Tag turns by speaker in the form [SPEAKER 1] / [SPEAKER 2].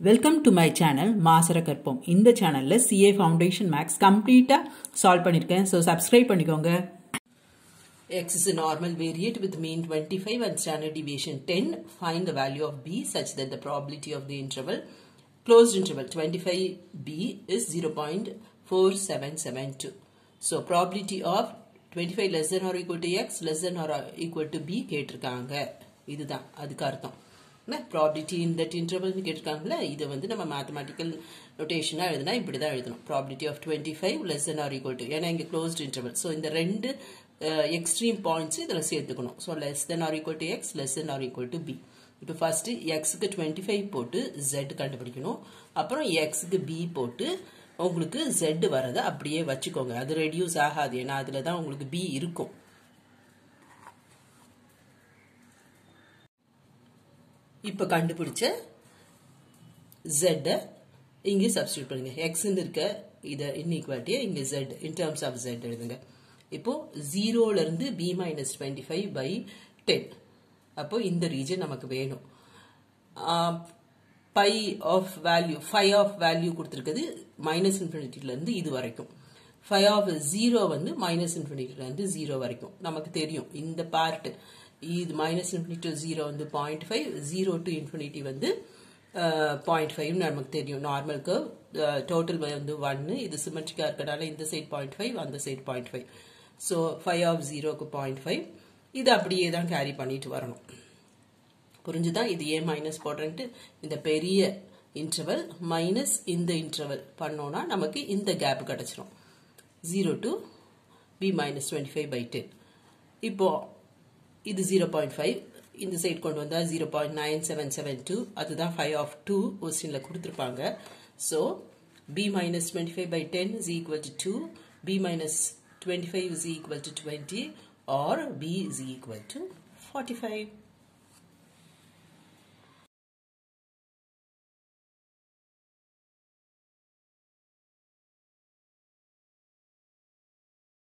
[SPEAKER 1] Welcome to my channel மாசர கற்போம் இந்த சேனலில் சிஏ ஃபவுண்டேஷன் மேக்ஸ் கம்ப்ளீட்டாக சால்வ் பண்ணியிருக்கேன் ஸோ சப்ஸ்கிரைப் பண்ணிக்கோங்க
[SPEAKER 2] x is normal variate with mean twenty five and standard deviation ten find the value of b such that the probability of the interval closed interval twenty five b is zero point four seven seven two so probability of twenty five less than or equal to x less than or equal to b கேட்டிருக்காங்க இதுதான் அதுக்கு அர்த்தம் probability in that இன்டர்வல்னு கேட்டிருக்காங்கல்ல? இதை வந்து நம்ம mathematical நொட்டேஷனாக எழுதினா இப்படி தான் எழுதணும். Probability of twenty five less than or equal to ஏன்னா இங்கே க்ளோஸ்ட் இன்டர்வல் ஸோ இந்த ரெண்டு எக்ஸ்ட்ரீம் பாயிண்ட்ஸ் இதில் சேர்த்துக்கணும். So less than or equal to x less than or equal to b இப்போ ஃபர்ஸ்ட் எக்ஸுக்கு டுவெண்ட்டி ஃபைவ் போட்டு ஜெட் கண்டுபிடிக்கணும். அப்புறம் எக்ஸுக்கு பி போட்டு உங்களுக்கு ஜெட் வரதை அப்படியே வச்சுக்கோங்க. அது ரெடியூஸ் ஆகாது. ஏன்னா அதில் தான் உங்களுக்கு பி இருக்கும். இப்போ கண்டுபிடிச்ச ஜெட்டை இங்கே சப்ஸ்டியூட் பண்ணுங்க. எக்ஸ்ன்னு இருக்க இதை இன்இக்வாலிட்டியை இங்கே z in terms of z எழுதுங்க. இப்போ ஜீரோலேருந்து b minus twenty five by ten அப்போ இந்த ரீஜன் நமக்கு வேணும். Phi of value five of value கொடுத்துருக்குது மைனஸ் இன்ஃபினிட்டிலேருந்து இது வரைக்கும். ஃபைவ் ஆஃப் ஜீரோ வந்து மைனஸ் இன்ஃபினிட்டிலேருந்து ஜீரோ வரைக்கும். நமக்கு தெரியும். இந்த பார்ட்டு இது மைனஸ் இன்ஃபினிட்டி டு ஜீரோ வந்து point five zero to infinity வந்து uh, பாயிண்ட் ஃபைவ் நமக்கு தெரியும். நார்மல் கர்வ் டோட்டல் வந்து ஒன்னு இது சிமெட்ரிக்காக இருக்கிறனால இந்த சைட் பாயிண்ட் ஃபைவ் அந்த side point five so five of ஜீரோக்கு பாயிண்ட் ஃபைவ் இது அப்படியே தான் கேரி பண்ணிட்டு வரணும். புரிஞ்சுதான் இது ஏ மைனஸ் போடுறேன்ட்டு இந்த பெரிய இன்டர்வல் மைனஸ் இந்த இன்டர்வல் பண்ணோன்னா நமக்கு இந்த கேப் கிடச்சிரும். Zero to b minus twenty five by ten இப்போது இது ஜீரோ பாயிண்ட் ஃபைவ் இந்த சைட் கொண்டு வந்தால் zero point nine seven seven two அதுதான் ஃபைவ் ஆஃப் டூ கொஸ்டினில் கொடுத்துருப்பாங்க. So b minus twenty five by ten is equal to two b minus twenty five is equal to twenty or b is equal to forty five